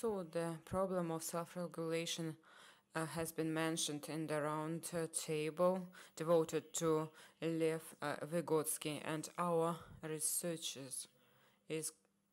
So the problem of self-regulation uh, has been mentioned in the round uh, table devoted to Lev uh, Vygotsky and our researchers is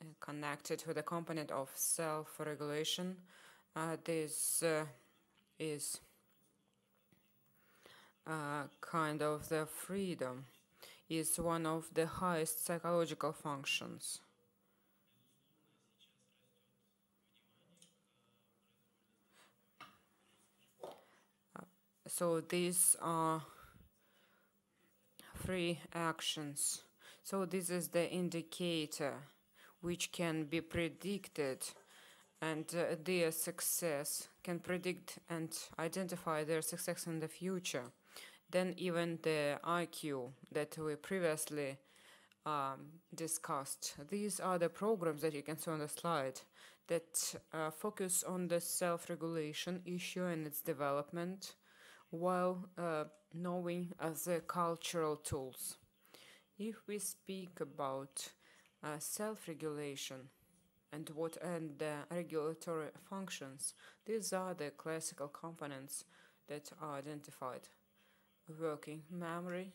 uh, connected with the component of self-regulation. Uh, this uh, is kind of the freedom is one of the highest psychological functions. So these are three actions. So this is the indicator which can be predicted and uh, their success can predict and identify their success in the future. Then even the IQ that we previously um, discussed. These are the programs that you can see on the slide that uh, focus on the self-regulation issue and its development while uh, knowing the cultural tools. If we speak about uh, self-regulation and what and the regulatory functions, these are the classical components that are identified. Working memory,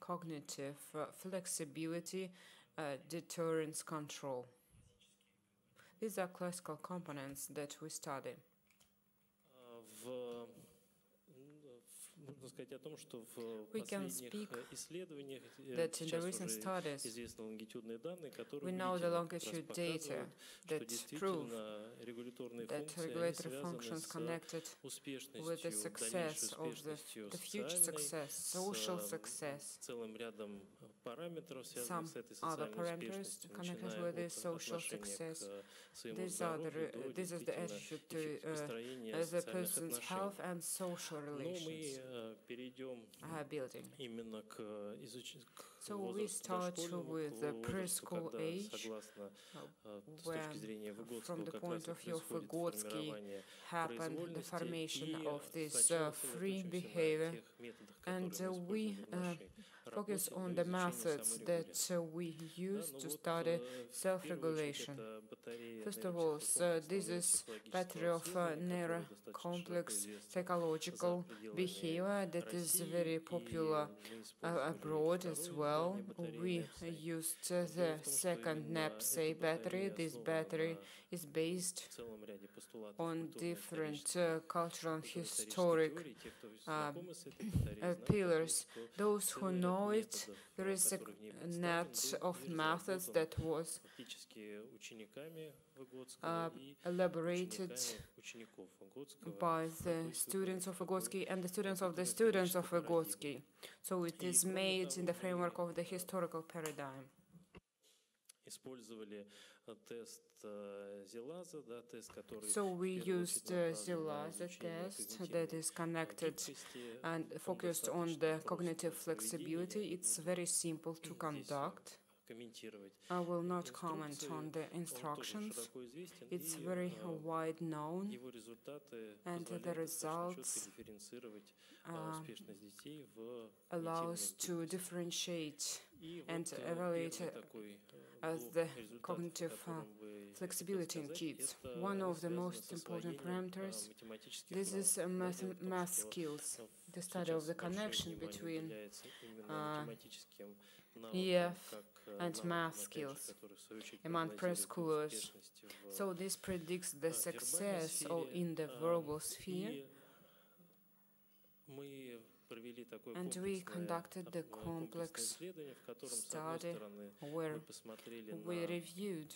cognitive uh, flexibility, uh, deterrence control. These are classical components that we study. в можно сказать о том, что в последних исследованиях сейчас уже известны лонгитюдные данные, которые показывают, что действительно регуляторные функции связаны с успешностью, дальнейшей успешностью социальной, с целым рядом параметров, связанных с этой социальной успешностью, начиная от отношения к своему здоровью до действительно построения социальных отношений. uh, building. So we start with the preschool age, when from the point of view of Vygotsky happened the formation of this uh, free behavior, and uh, we uh, focus on the methods that uh, we use to study self-regulation. First of all, so this is battery of uh, complex psychological behavior that is very popular uh, abroad as well. We used the second NEPSY battery. This battery is based on different uh, cultural and historic uh, pillars. Those who know it, there is a net of methods that was uh, elaborated by the students of Vygotsky and the students of the students of Vygotsky. So it is made in the framework of the historical paradigm. So we used the Zelazo test that is connected and focused on the cognitive flexibility. It's very simple to conduct. I will not comment on the instructions. It's very wide known, and the results uh, allows to differentiate and evaluate uh, the cognitive uh, flexibility in kids. One of the most important parameters, this is math, math skills, the study of the connection between uh, EF and math skills. among preschoolers. So this predicts the success in the verbal sphere. and we conducted the complex study where we reviewed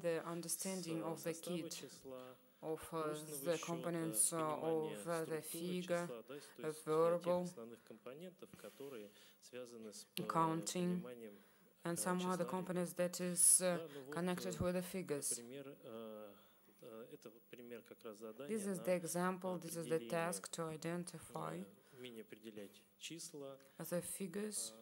the understanding of the kid of uh, the components uh, of uh, the figure, verbal, counting, and some other components that is uh, connected with the figures. This is the example, this is the task to identify the figures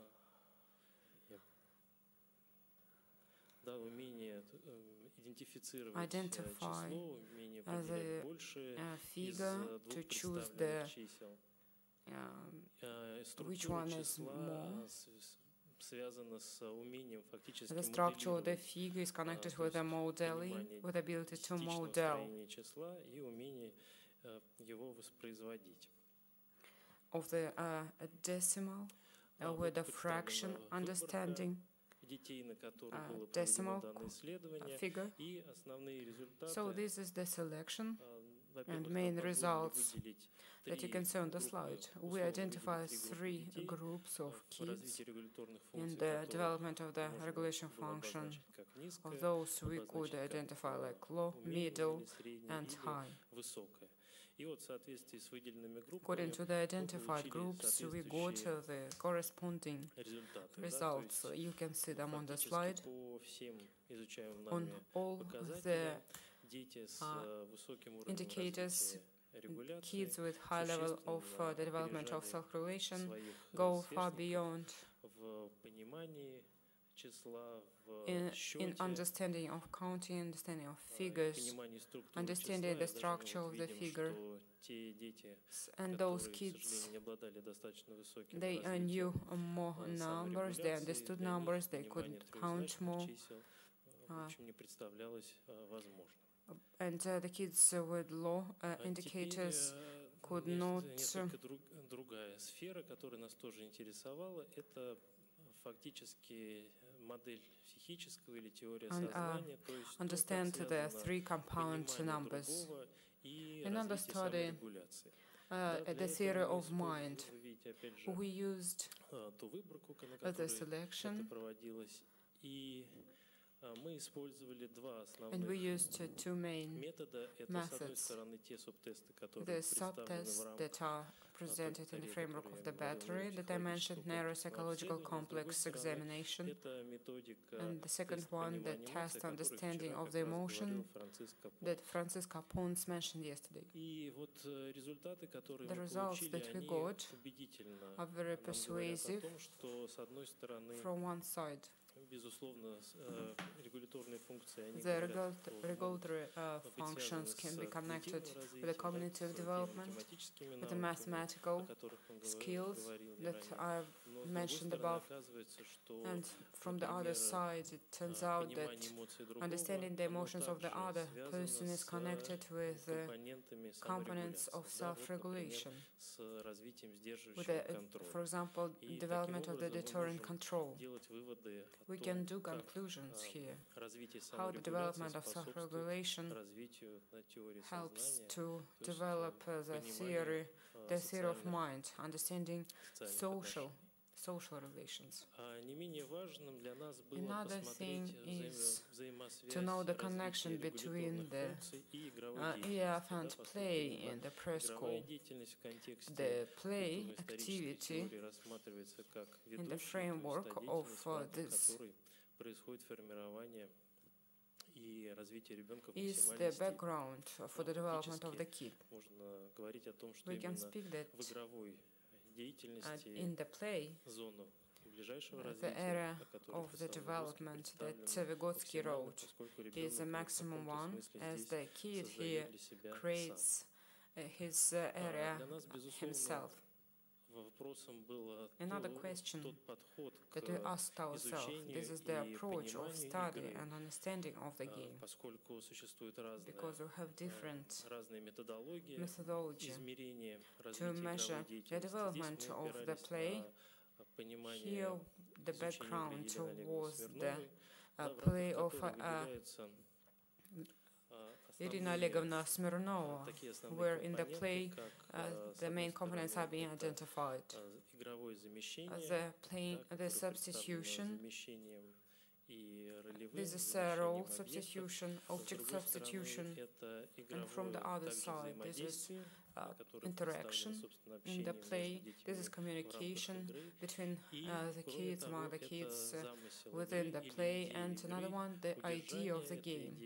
identify as the uh, э, figure to choose the э, which one is more. The structure of the figure is connected with the modeling, with the ability to model of the uh, decimal, with the fraction understanding детей, на которые uh, было проведено данное исследование, figure. и основные результаты. So this is the selection and main results that you can see on the slide. We identify three groups of kids in the development of the regulation function. Of those we could identify like low, middle, and high. According to the identified groups, we got the corresponding results. You can see them on the slide. On all the uh, indicators, kids with high level of uh, the development of self-regulation go far beyond in, in understanding of counting, understanding of figures, understanding the structure of the figure. And those kids, they knew more numbers, they understood numbers, they could count more. Uh, and uh, the kids with low uh, indicators could not другая сфера, которая нас тоже интересовала, это фактически and, uh, understand the three compound numbers. Another study, uh, the theory of mind, we used the selection and we used uh, two main methods. The subtests that are presented in the framework of the battery that I mentioned, neuropsychological complex examination, and the second one, the test understanding of the emotion that Francisco Pons mentioned yesterday. The results that we got are very persuasive from one side. The regulatory uh, functions can be connected with the cognitive development, with the mathematical skills that I've mentioned above. And from the other side, it turns out that understanding the emotions of the other person is connected with the components of self-regulation, with, the, for example, development of the deterrent control. We can do conclusions here, how the development of self-regulation helps to develop uh, the theory, the theory of mind, understanding social social relations. Another thing is to know the connection between the uh, EF and play in the preschool. The play activity in the framework of uh, this is the background for the development of the kid. We can speak that in the play, the area of the development that Vygotsky wrote is a maximum one, as the kid here creates uh, his uh, area himself. Another question that we asked ourselves, this is the approach of study and understanding of the game, because we have different methodology to measure the development of the play. Here, the background was the uh, play of uh, Irina Olegovna Smirnova, where in the play uh, the main components are being identified. The playing, the substitution, this is a role substitution, object substitution, and from the other side, this is uh, interaction in the play. This is communication between uh, the kids, among the kids uh, within the play, and another one, the idea of the game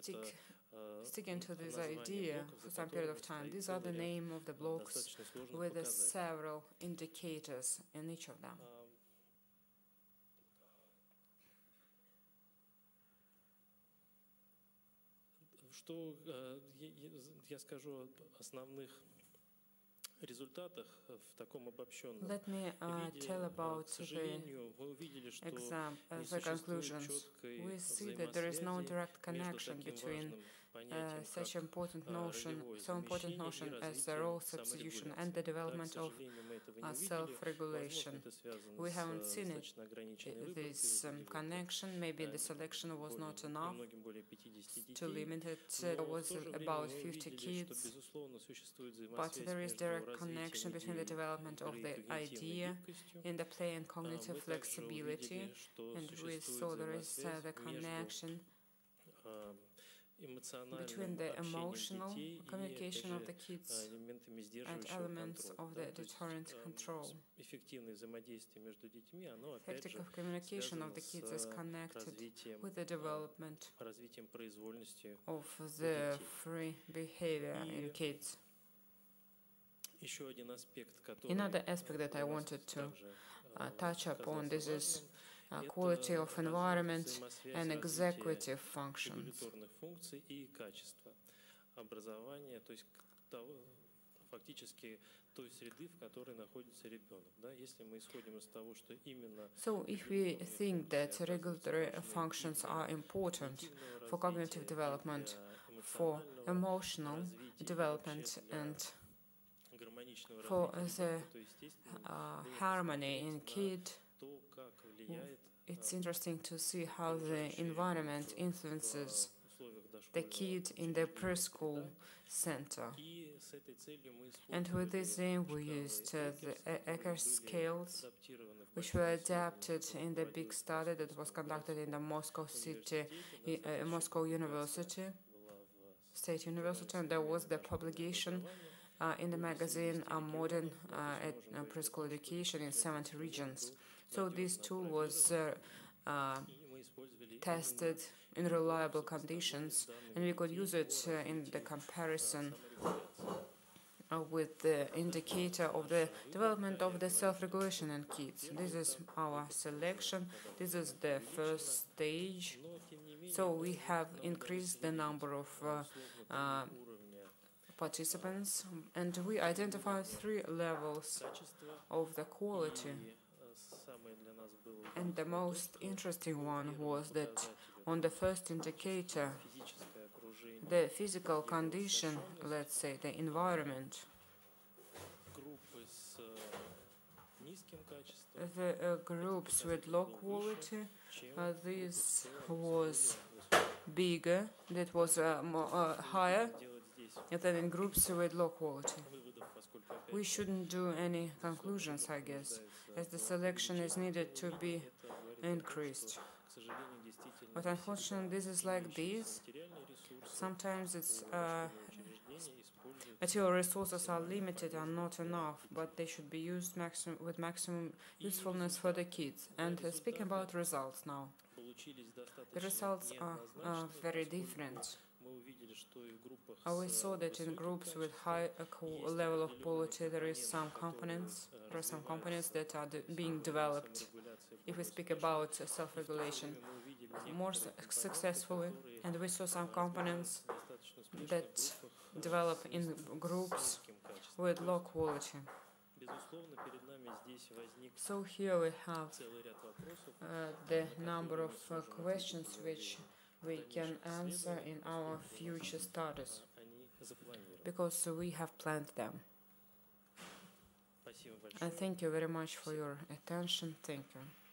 Stick, sticking to this idea for some period of time. These are the name of the blocks with the several indicators in each of them. Что я скажу основных let me uh, tell about the exam, uh, the conclusions. We see that there is no direct connection between uh, such important notion, so important notion as the role substitution and the development of uh, self-regulation. We haven't seen it, this um, connection. Maybe the selection was not enough to limit it. Uh, was about 50 kids, but there is direct connection between the development of the idea in the play and cognitive flexibility, and we saw there is uh, the connection between the emotional communication of the kids and elements of the deterrent control. Effective communication of the kids is connected with the development of the free behavior in kids. Another aspect that I wanted to uh, touch upon this is quality of environment and executive functions. So if we think that regulatory functions are important for cognitive development, for emotional development and for the uh, harmony in kid it's interesting to see how the environment influences the kid in the preschool center. And with this aim, we used uh, the ECERS scales, which were adapted in the big study that was conducted in the Moscow City, uh, Moscow University, State University, and there was the publication uh, in the magazine uh, Modern uh, Preschool Education in 70 regions. So this tool was uh, tested in reliable conditions, and we could use it uh, in the comparison uh, with the indicator of the development of the self-regulation in kids. This is our selection. This is the first stage. So we have increased the number of uh, uh, participants, and we identified three levels of the quality. And the most interesting one was that on the first indicator, the physical condition, let's say the environment, the uh, groups with low quality, uh, this was bigger, that was uh, more, uh, higher than in groups with low quality. We shouldn't do any conclusions, I guess, as the selection is needed to be increased. But unfortunately, this is like this. Sometimes it's uh, material resources are limited and not enough, but they should be used maximum, with maximum usefulness for the kids. And uh, speaking about results now, the results are uh, very different. We saw that in groups with high level of quality, there is some components, there are some components that are being developed. If we speak about self-regulation, more successfully, and we saw some components that develop in groups with low quality. So here we have uh, the number of uh, questions which we can answer in our future studies because we have planned them. And thank you very much for your attention. Thank you.